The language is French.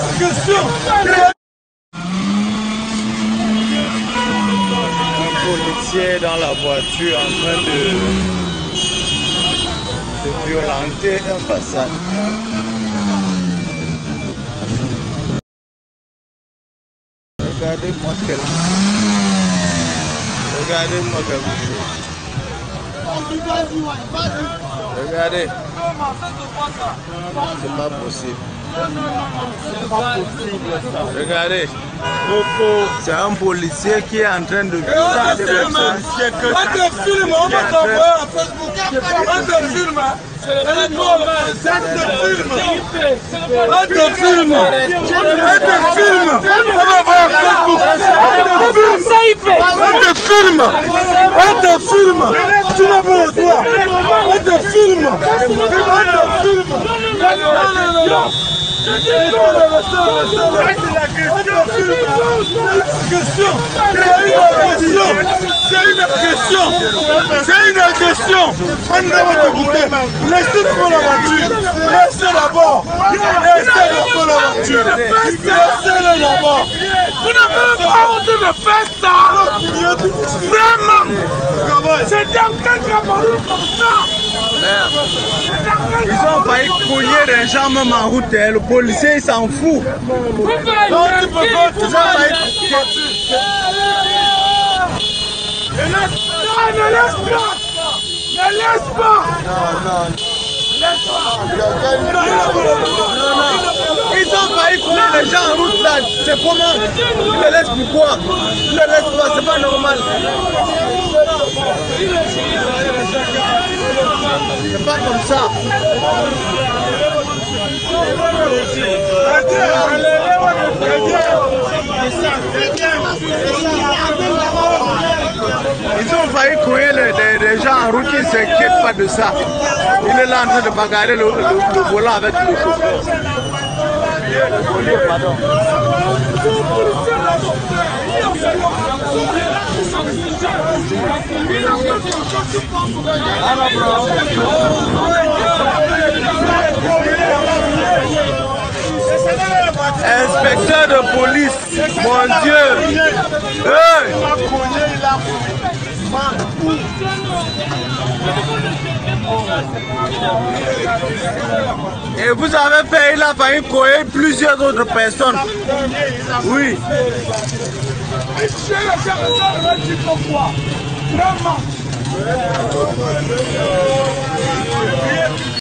Un policier dans la voiture en train de, de violenter un passage. Regardez-moi quel... Regardez-moi quel... Regardez. C'est pas possible. Regardez. C'est un policier qui est en train de On te filme, on va t'envoyer à Facebook. On te filme. On te filme. On te filme. On va voir à Facebook. On te filme. On te filme. Tu n'as pas le droit. On te filme. On te filme. Non, non, non, non. C'est une agression. C'est une agression. On ne va t'écouter Laissez pour la voiture. Laissez d'abord Laissez d'abord la voiture. Laissez-le d'abord Vous n'avez pas honte de faire ça. Vraiment. C'est dans quel cameroun comme ça. Ils ont failli couiller des gens même en route. hein. Le policier il s'en fout. Non, tu peux pas, tu vas pas Ne laisse pas, ne laisse pas Ne laisse pas Ils ont failli couiller les gens en route là. C'est comment? Ils le laissent pourquoi Ils le laissent pas, c'est pas normal. C'est pas comme ça. Ils ont failli couiller gens en route ne s'inquiètent pas de ça. Il est là en train de bagarrer le, le- le volant avec le chauffeur. Inspecteur de police, mon Dieu. Et vous avez fait, il a failli couiller plusieurs autres personnes. Oui. Vraiment